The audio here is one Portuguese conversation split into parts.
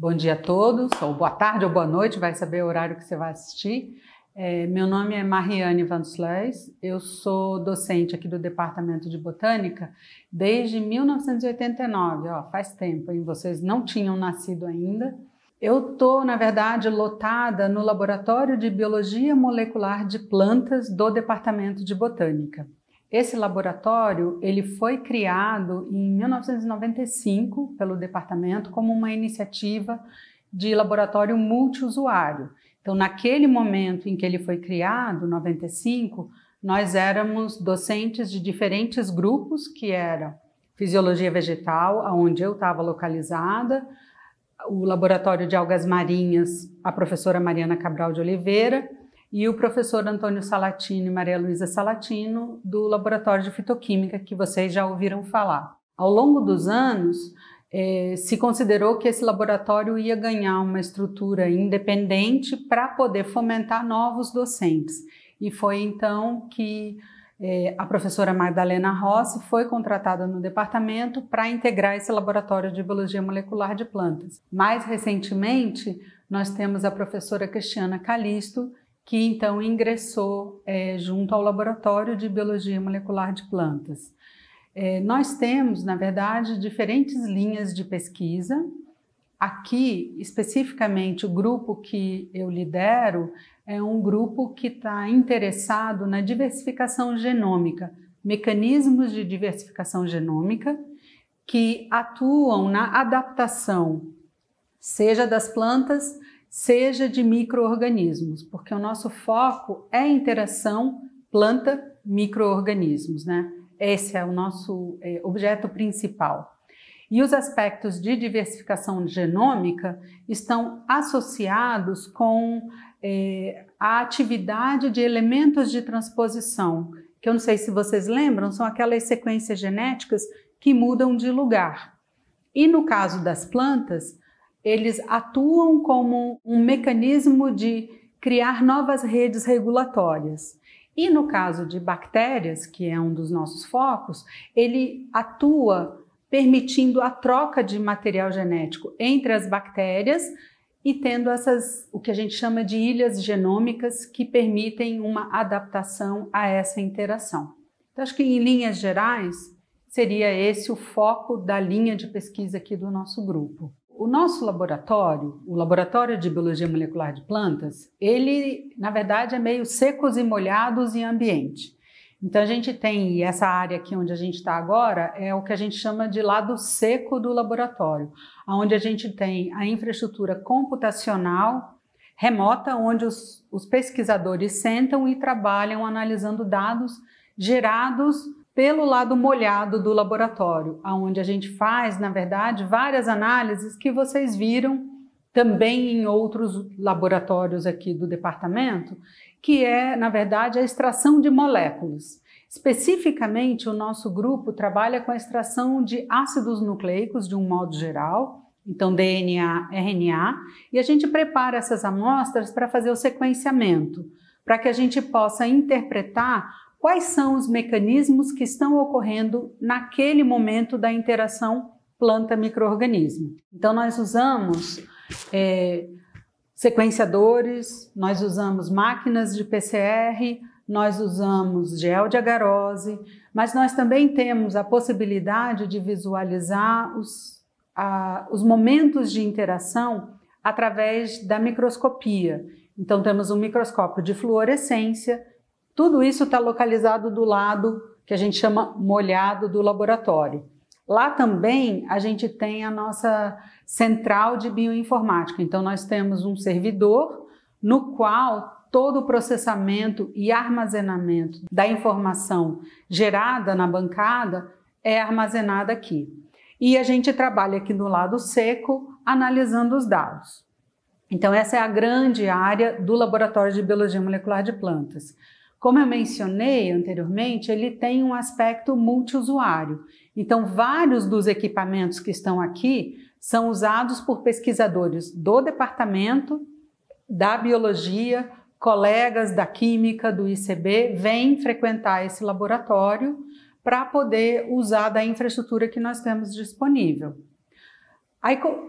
Bom dia a todos, ou boa tarde ou boa noite, vai saber o horário que você vai assistir. É, meu nome é Mariane Vansleis, eu sou docente aqui do Departamento de Botânica desde 1989, ó, faz tempo, hein? vocês não tinham nascido ainda. Eu estou, na verdade, lotada no Laboratório de Biologia Molecular de Plantas do Departamento de Botânica. Esse laboratório ele foi criado em 1995 pelo departamento como uma iniciativa de laboratório multiusuário. Então, naquele momento em que ele foi criado, 95, nós éramos docentes de diferentes grupos, que era fisiologia vegetal, aonde eu estava localizada, o laboratório de algas marinhas, a professora Mariana Cabral de Oliveira, e o professor Antônio Salatino e Maria Luísa Salatino, do laboratório de fitoquímica, que vocês já ouviram falar. Ao longo dos anos, é, se considerou que esse laboratório ia ganhar uma estrutura independente para poder fomentar novos docentes. E foi então que é, a professora Magdalena Rossi foi contratada no departamento para integrar esse laboratório de biologia molecular de plantas. Mais recentemente, nós temos a professora Cristiana Calisto, que então ingressou é, junto ao laboratório de biologia molecular de plantas. É, nós temos, na verdade, diferentes linhas de pesquisa. Aqui, especificamente, o grupo que eu lidero é um grupo que está interessado na diversificação genômica, mecanismos de diversificação genômica que atuam na adaptação, seja das plantas, seja de microorganismos, porque o nosso foco é a interação planta-microorganismos, né? Esse é o nosso é, objeto principal. E os aspectos de diversificação genômica estão associados com é, a atividade de elementos de transposição, que eu não sei se vocês lembram, são aquelas sequências genéticas que mudam de lugar. E no caso das plantas, eles atuam como um mecanismo de criar novas redes regulatórias. E no caso de bactérias, que é um dos nossos focos, ele atua permitindo a troca de material genético entre as bactérias e tendo essas o que a gente chama de ilhas genômicas que permitem uma adaptação a essa interação. Então acho que em linhas gerais seria esse o foco da linha de pesquisa aqui do nosso grupo. O nosso laboratório, o Laboratório de Biologia Molecular de Plantas, ele, na verdade, é meio secos e molhados em ambiente. Então, a gente tem, e essa área aqui onde a gente está agora, é o que a gente chama de lado seco do laboratório, onde a gente tem a infraestrutura computacional remota, onde os, os pesquisadores sentam e trabalham analisando dados gerados pelo lado molhado do laboratório, onde a gente faz, na verdade, várias análises que vocês viram também em outros laboratórios aqui do departamento, que é, na verdade, a extração de moléculas. Especificamente, o nosso grupo trabalha com a extração de ácidos nucleicos de um modo geral, então DNA, RNA, e a gente prepara essas amostras para fazer o sequenciamento, para que a gente possa interpretar quais são os mecanismos que estão ocorrendo naquele momento da interação planta-microorganismo. Então, nós usamos é, sequenciadores, nós usamos máquinas de PCR, nós usamos gel de agarose, mas nós também temos a possibilidade de visualizar os, a, os momentos de interação através da microscopia. Então, temos um microscópio de fluorescência tudo isso está localizado do lado que a gente chama molhado do laboratório. Lá também a gente tem a nossa central de bioinformática. Então, nós temos um servidor no qual todo o processamento e armazenamento da informação gerada na bancada é armazenada aqui. E a gente trabalha aqui no lado seco, analisando os dados. Então, essa é a grande área do Laboratório de Biologia Molecular de Plantas. Como eu mencionei anteriormente, ele tem um aspecto multiusuário. Então, vários dos equipamentos que estão aqui são usados por pesquisadores do departamento, da biologia, colegas da química, do ICB, vêm frequentar esse laboratório para poder usar da infraestrutura que nós temos disponível.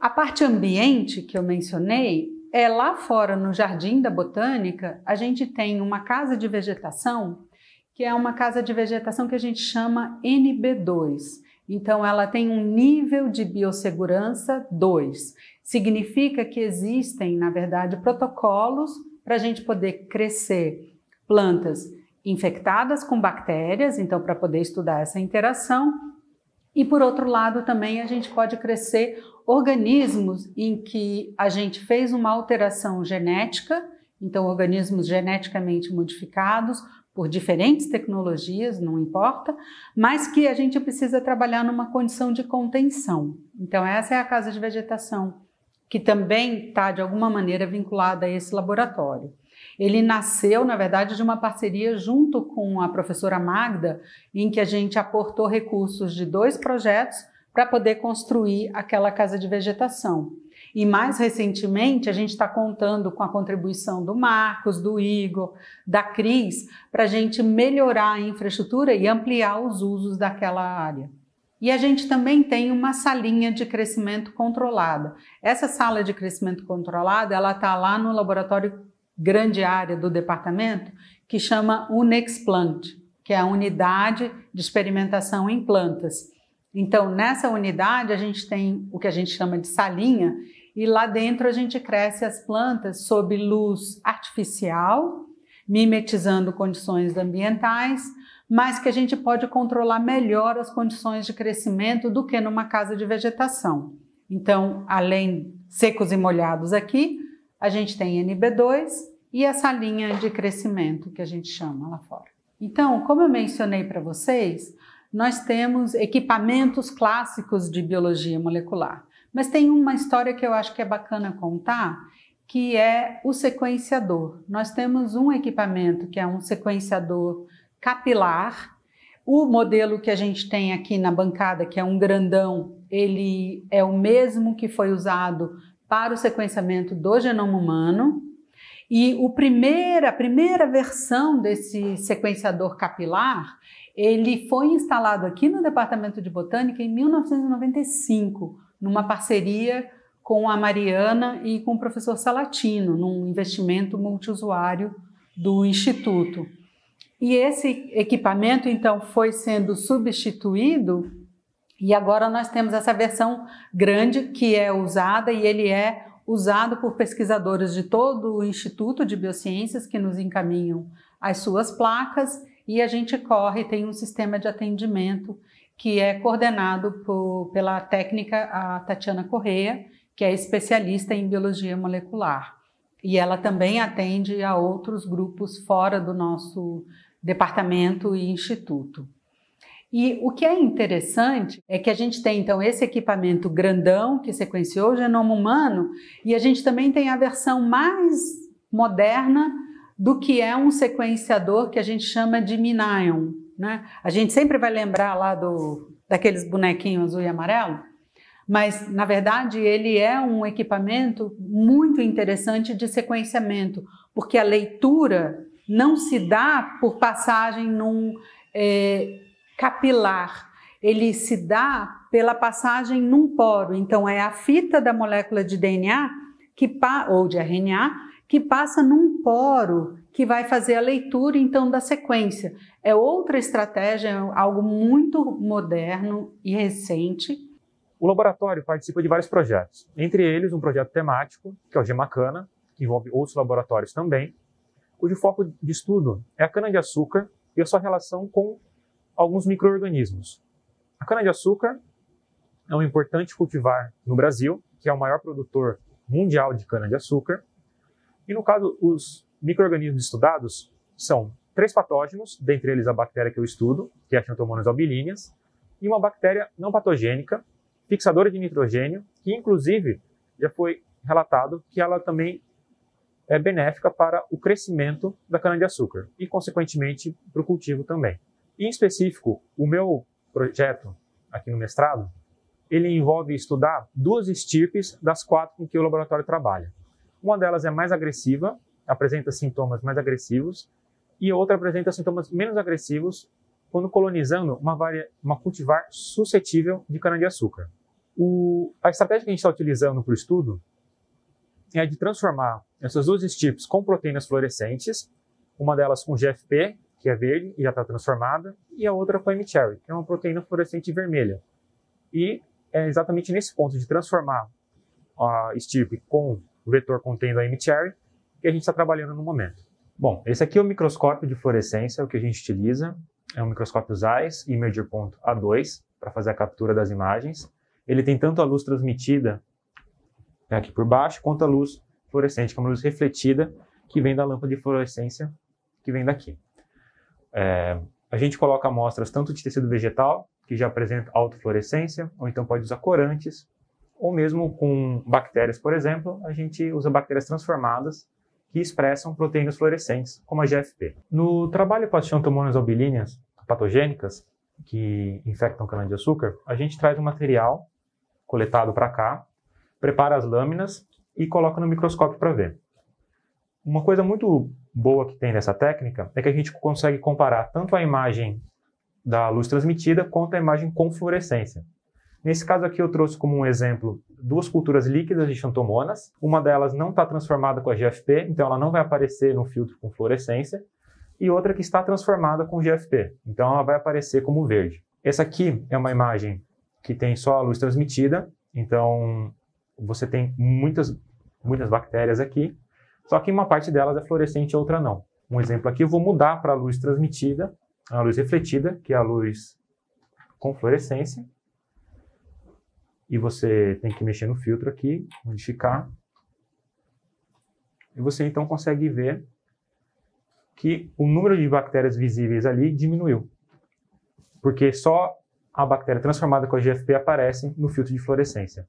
A parte ambiente que eu mencionei é lá fora no Jardim da Botânica, a gente tem uma casa de vegetação que é uma casa de vegetação que a gente chama NB2. Então, ela tem um nível de biossegurança 2. Significa que existem, na verdade, protocolos para a gente poder crescer plantas infectadas com bactérias, então, para poder estudar essa interação. E, por outro lado, também a gente pode crescer organismos em que a gente fez uma alteração genética, então, organismos geneticamente modificados por diferentes tecnologias, não importa, mas que a gente precisa trabalhar numa condição de contenção. Então, essa é a casa de vegetação, que também está, de alguma maneira, vinculada a esse laboratório. Ele nasceu, na verdade, de uma parceria junto com a professora Magda, em que a gente aportou recursos de dois projetos para poder construir aquela casa de vegetação. E mais recentemente, a gente está contando com a contribuição do Marcos, do Igor, da Cris, para a gente melhorar a infraestrutura e ampliar os usos daquela área. E a gente também tem uma salinha de crescimento controlada. Essa sala de crescimento controlada, ela está lá no laboratório grande área do departamento, que chama Unexplant, que é a unidade de experimentação em plantas. Então, nessa unidade, a gente tem o que a gente chama de salinha, e lá dentro a gente cresce as plantas sob luz artificial, mimetizando condições ambientais, mas que a gente pode controlar melhor as condições de crescimento do que numa casa de vegetação. Então, além secos e molhados aqui, a gente tem NB2 e essa linha de crescimento que a gente chama lá fora. Então, como eu mencionei para vocês, nós temos equipamentos clássicos de biologia molecular. Mas tem uma história que eu acho que é bacana contar, que é o sequenciador. Nós temos um equipamento que é um sequenciador capilar. O modelo que a gente tem aqui na bancada, que é um grandão, ele é o mesmo que foi usado para o sequenciamento do genoma humano. E o primeira, a primeira versão desse sequenciador capilar, ele foi instalado aqui no Departamento de Botânica em 1995, numa parceria com a Mariana e com o professor Salatino, num investimento multiusuário do Instituto. E esse equipamento, então, foi sendo substituído e agora nós temos essa versão grande que é usada e ele é usado por pesquisadores de todo o Instituto de Biociências que nos encaminham as suas placas e a gente corre, tem um sistema de atendimento que é coordenado por, pela técnica a Tatiana Correia, que é especialista em biologia molecular. E ela também atende a outros grupos fora do nosso departamento e instituto. E o que é interessante é que a gente tem então esse equipamento grandão que sequenciou o genoma humano e a gente também tem a versão mais moderna do que é um sequenciador que a gente chama de Minion. Né? A gente sempre vai lembrar lá do, daqueles bonequinhos azul e amarelo, mas na verdade ele é um equipamento muito interessante de sequenciamento, porque a leitura não se dá por passagem num é, capilar, ele se dá pela passagem num poro. Então é a fita da molécula de DNA que ou de RNA que passa num poro que vai fazer a leitura então da sequência. É outra estratégia, algo muito moderno e recente. O laboratório participa de vários projetos, entre eles um projeto temático, que é o Gemacana, que envolve outros laboratórios também, cujo foco de estudo é a cana-de-açúcar e a sua relação com alguns micro-organismos. A cana-de-açúcar é um importante cultivar no Brasil, que é o maior produtor mundial de cana-de-açúcar, e no caso, os micro-organismos estudados são três patógenos, dentre eles a bactéria que eu estudo, que é a Xanthomonas albilíneas, e uma bactéria não patogênica, fixadora de nitrogênio, que inclusive já foi relatado que ela também é benéfica para o crescimento da cana-de-açúcar e, consequentemente, para o cultivo também. Em específico, o meu projeto aqui no mestrado, ele envolve estudar duas estirpes das quatro com que o laboratório trabalha. Uma delas é mais agressiva, apresenta sintomas mais agressivos, e outra apresenta sintomas menos agressivos quando colonizando uma, varia, uma cultivar suscetível de cana-de-açúcar. A estratégia que a gente está utilizando para o estudo é de transformar essas duas estirpes com proteínas fluorescentes, uma delas com GFP, que é verde e já está transformada, e a outra com M-Cherry, que é uma proteína fluorescente vermelha. E é exatamente nesse ponto de transformar a estirpe com o vetor contendo a M-Cherry que a gente está trabalhando no momento. Bom, esse aqui é o microscópio de fluorescência, o que a gente utiliza. É um microscópio Zeiss Imager.A2 para fazer a captura das imagens. Ele tem tanto a luz transmitida né, aqui por baixo, quanto a luz fluorescente, que é uma luz refletida que vem da lâmpada de fluorescência que vem daqui. É, a gente coloca amostras tanto de tecido vegetal, que já apresenta autofluorescência, ou então pode usar corantes, ou mesmo com bactérias, por exemplo, a gente usa bactérias transformadas que expressam proteínas fluorescentes, como a GFP. No trabalho com as xantomonas albilíneas patogênicas, que infectam cana-de-açúcar, a gente traz um material coletado para cá, prepara as lâminas e coloca no microscópio para ver. Uma coisa muito boa que tem nessa técnica é que a gente consegue comparar tanto a imagem da luz transmitida quanto a imagem com fluorescência. Nesse caso aqui eu trouxe como um exemplo duas culturas líquidas de xantomonas. Uma delas não está transformada com a GFP, então ela não vai aparecer no filtro com fluorescência. E outra que está transformada com GFP, então ela vai aparecer como verde. Essa aqui é uma imagem que tem só a luz transmitida, então você tem muitas, muitas bactérias aqui, só que uma parte delas é fluorescente e outra não. Um exemplo aqui, eu vou mudar para a luz transmitida, a luz refletida, que é a luz com fluorescência, e você tem que mexer no filtro aqui, modificar. E você então consegue ver que o número de bactérias visíveis ali diminuiu. Porque só a bactéria transformada com a GFP aparece no filtro de fluorescência.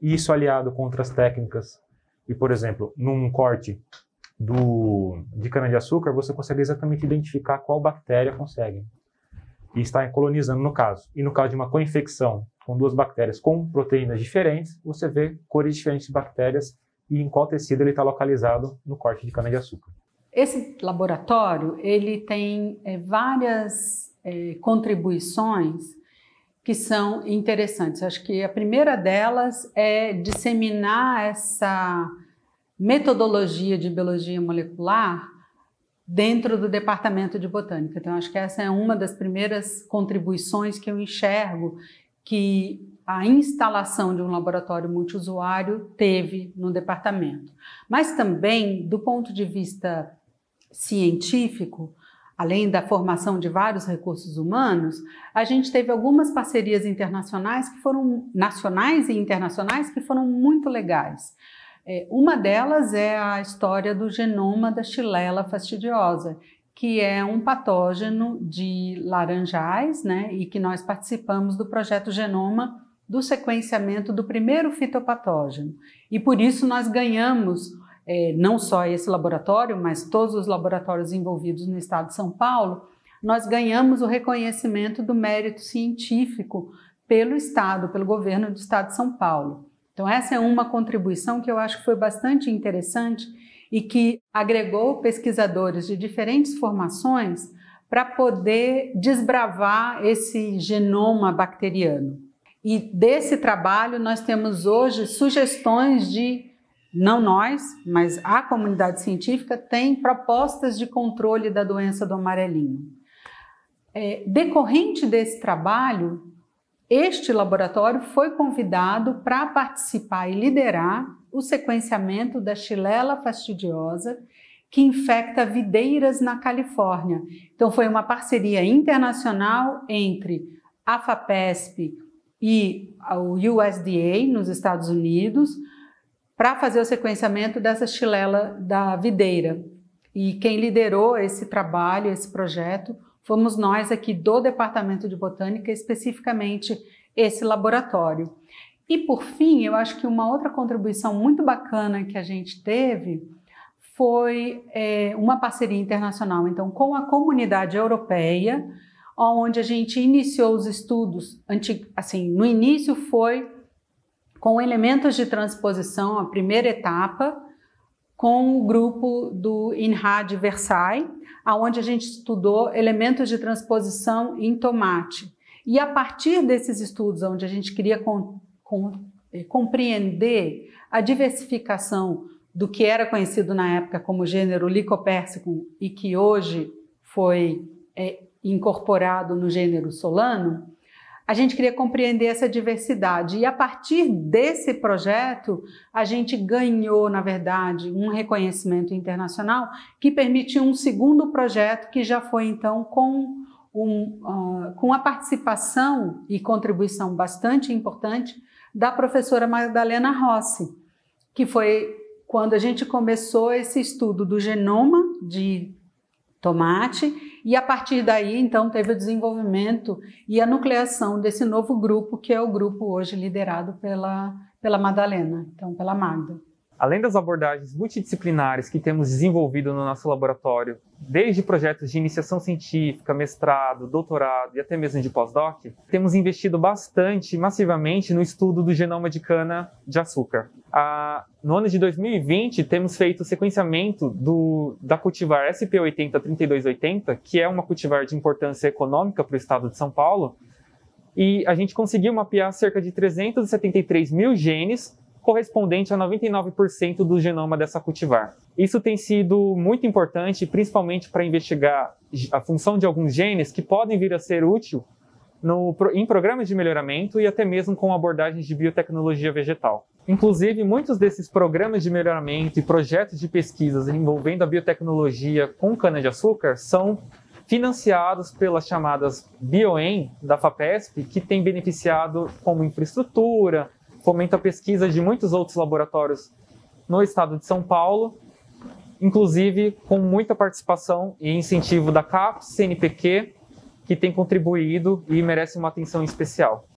Isso aliado com outras técnicas, e por exemplo, num corte do, de cana-de-açúcar, você consegue exatamente identificar qual bactéria consegue. E está colonizando no caso. E no caso de uma co-infecção com duas bactérias com proteínas diferentes, você vê cores diferentes de bactérias e em qual tecido ele está localizado no corte de cana-de-açúcar. Esse laboratório ele tem é, várias é, contribuições que são interessantes. Acho que a primeira delas é disseminar essa metodologia de biologia molecular dentro do departamento de botânica. Então, acho que essa é uma das primeiras contribuições que eu enxergo que a instalação de um laboratório multiusuário teve no departamento. Mas também, do ponto de vista científico, além da formação de vários recursos humanos, a gente teve algumas parcerias internacionais que foram nacionais e internacionais que foram muito legais. É, uma delas é a história do genoma da Xilela fastidiosa, que é um patógeno de laranjais, né, e que nós participamos do projeto Genoma do sequenciamento do primeiro fitopatógeno. E por isso nós ganhamos é, não só esse laboratório, mas todos os laboratórios envolvidos no estado de São Paulo, nós ganhamos o reconhecimento do mérito científico pelo Estado, pelo governo do Estado de São Paulo. Então, essa é uma contribuição que eu acho que foi bastante interessante e que agregou pesquisadores de diferentes formações para poder desbravar esse genoma bacteriano. E desse trabalho nós temos hoje sugestões de, não nós, mas a comunidade científica tem propostas de controle da doença do amarelinho. É, decorrente desse trabalho, este laboratório foi convidado para participar e liderar o sequenciamento da Xilela fastidiosa, que infecta videiras na Califórnia. Então, foi uma parceria internacional entre a FAPESP e o USDA nos Estados Unidos para fazer o sequenciamento dessa Xilela da videira. E quem liderou esse trabalho, esse projeto, fomos nós aqui do Departamento de Botânica, especificamente esse laboratório. E por fim, eu acho que uma outra contribuição muito bacana que a gente teve foi é, uma parceria internacional, então, com a comunidade europeia, onde a gente iniciou os estudos, assim, no início foi com elementos de transposição, a primeira etapa, com o grupo do INRAD Versailles, aonde a gente estudou elementos de transposição em tomate. E a partir desses estudos, onde a gente queria com, é, compreender a diversificação do que era conhecido na época como gênero Lycopersicum e que hoje foi é, incorporado no gênero Solano, a gente queria compreender essa diversidade. E a partir desse projeto, a gente ganhou, na verdade, um reconhecimento internacional que permitiu um segundo projeto que já foi, então, com, um, uh, com a participação e contribuição bastante importante da professora Magdalena Rossi, que foi quando a gente começou esse estudo do genoma de tomate e a partir daí então teve o desenvolvimento e a nucleação desse novo grupo que é o grupo hoje liderado pela pela Madalena, então pela Magda. Além das abordagens multidisciplinares que temos desenvolvido no nosso laboratório, desde projetos de iniciação científica, mestrado, doutorado e até mesmo de pós-doc, temos investido bastante, massivamente, no estudo do genoma de cana de açúcar. Ah, no ano de 2020, temos feito o sequenciamento do, da cultivar SP80-3280, que é uma cultivar de importância econômica para o estado de São Paulo, e a gente conseguiu mapear cerca de 373 mil genes correspondente a 99% do genoma dessa cultivar. Isso tem sido muito importante, principalmente para investigar a função de alguns genes que podem vir a ser útil no, em programas de melhoramento e até mesmo com abordagens de biotecnologia vegetal. Inclusive, muitos desses programas de melhoramento e projetos de pesquisas envolvendo a biotecnologia com cana-de-açúcar são financiados pelas chamadas BioEM da FAPESP, que tem beneficiado como infraestrutura, fomenta a pesquisa de muitos outros laboratórios no estado de São Paulo, inclusive com muita participação e incentivo da CAPES, CNPq, que tem contribuído e merece uma atenção especial.